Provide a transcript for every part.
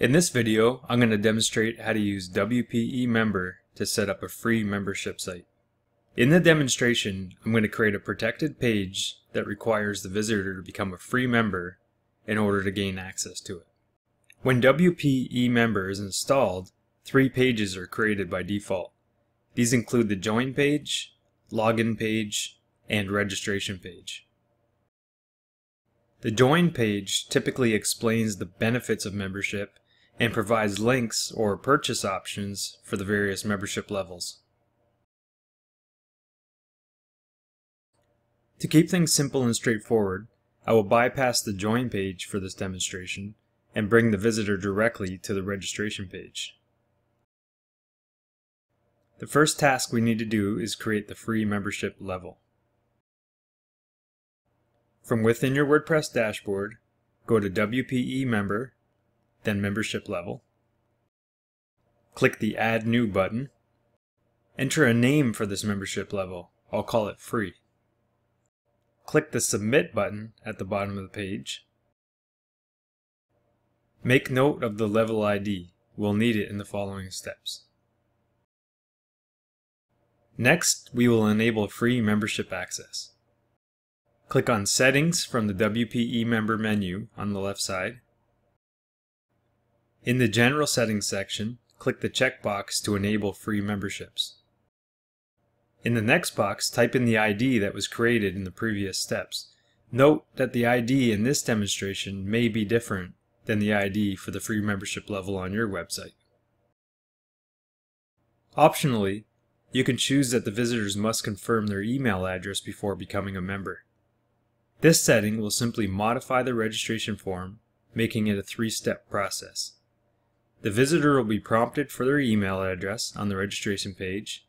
In this video, I'm going to demonstrate how to use WP eMember to set up a free membership site. In the demonstration, I'm going to create a protected page that requires the visitor to become a free member in order to gain access to it. When WP eMember is installed, three pages are created by default. These include the join page, login page, and registration page. The join page typically explains the benefits of membership and provides links or purchase options for the various membership levels. To keep things simple and straightforward, I will bypass the join page for this demonstration and bring the visitor directly to the registration page. The first task we need to do is create the free membership level. From within your WordPress dashboard, go to WP eMember then membership level. Click the Add New button. Enter a name for this membership level. I'll call it Free. Click the Submit button at the bottom of the page. Make note of the level ID. We'll need it in the following steps. Next, we will enable free membership access. Click on Settings from the WP eMember menu on the left side in the General Settings section, click the checkbox to enable free memberships. In the next box, type in the ID that was created in the previous steps. Note that the ID in this demonstration may be different than the ID for the free membership level on your website. Optionally, you can choose that the visitors must confirm their email address before becoming a member. This setting will simply modify the registration form, making it a three-step process. The visitor will be prompted for their email address on the registration page.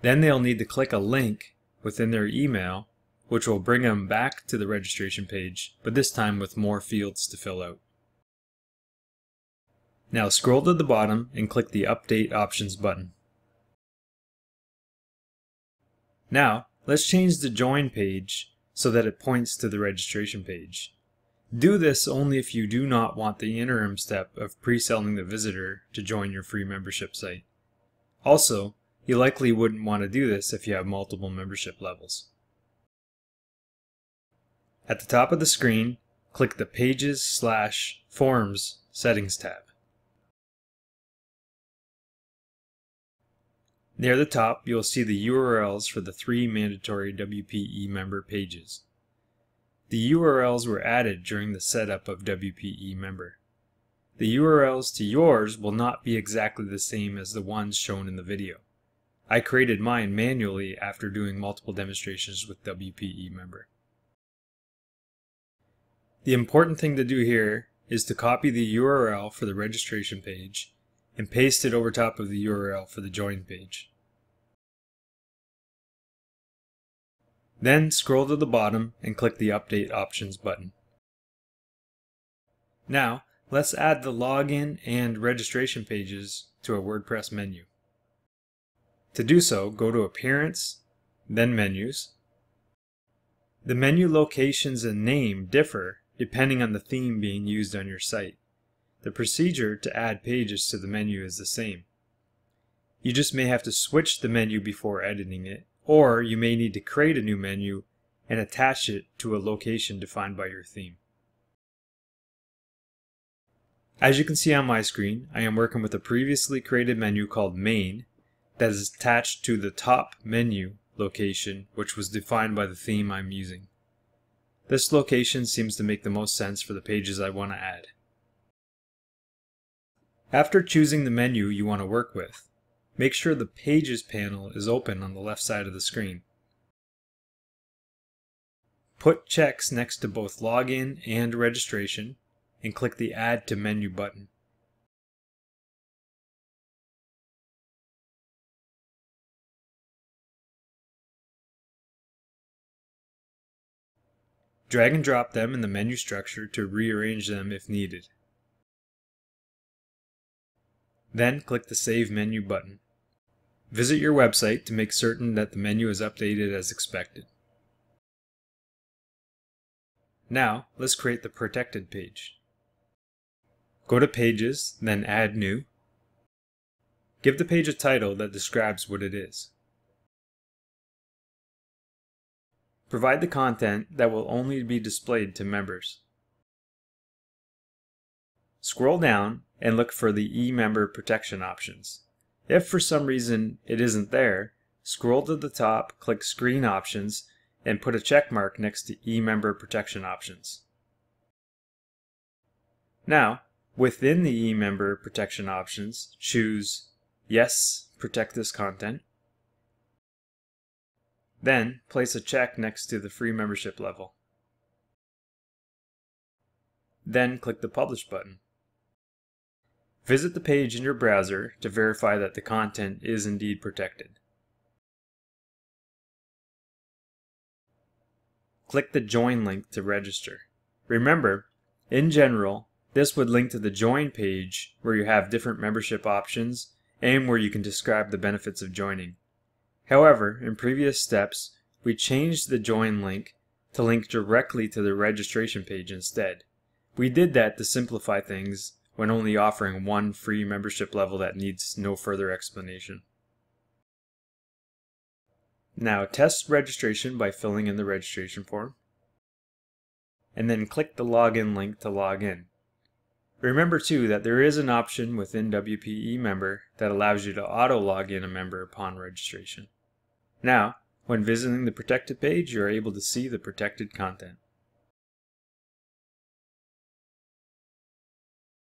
Then they'll need to click a link within their email, which will bring them back to the registration page, but this time with more fields to fill out. Now scroll to the bottom and click the Update Options button. Now, let's change the Join page so that it points to the registration page. Do this only if you do not want the interim step of pre-selling the visitor to join your free membership site. Also, you likely wouldn't want to do this if you have multiple membership levels. At the top of the screen, click the Pages slash Forms Settings tab. Near the top, you'll see the URLs for the three mandatory WP eMember pages. The URLs were added during the setup of WP eMember. The URLs to yours will not be exactly the same as the ones shown in the video. I created mine manually after doing multiple demonstrations with WP eMember. The important thing to do here is to copy the URL for the registration page and paste it over top of the URL for the join page. Then scroll to the bottom and click the Update Options button. Now, let's add the login and registration pages to a WordPress menu. To do so, go to Appearance, then Menus. The menu locations and name differ depending on the theme being used on your site. The procedure to add pages to the menu is the same. You just may have to switch the menu before editing it or you may need to create a new menu and attach it to a location defined by your theme. As you can see on my screen, I am working with a previously created menu called Main that is attached to the top menu location which was defined by the theme I'm using. This location seems to make the most sense for the pages I want to add. After choosing the menu you want to work with, Make sure the Pages panel is open on the left side of the screen. Put checks next to both Login and Registration and click the Add to Menu button. Drag and drop them in the menu structure to rearrange them if needed. Then click the Save Menu button. Visit your website to make certain that the menu is updated as expected. Now, let's create the protected page. Go to Pages, then Add New. Give the page a title that describes what it is. Provide the content that will only be displayed to members. Scroll down and look for the eMember protection options. If for some reason it isn't there, scroll to the top, click Screen Options, and put a check mark next to eMember protection options. Now, within the eMember protection options, choose Yes, protect this content. Then, place a check next to the free membership level. Then click the Publish button. Visit the page in your browser to verify that the content is indeed protected. Click the Join link to register. Remember, in general, this would link to the Join page where you have different membership options and where you can describe the benefits of joining. However, in previous steps, we changed the Join link to link directly to the registration page instead. We did that to simplify things when only offering one free membership level that needs no further explanation. Now test registration by filling in the registration form, and then click the login link to log in. Remember too that there is an option within WP eMember that allows you to auto log in a member upon registration. Now, when visiting the protected page, you are able to see the protected content.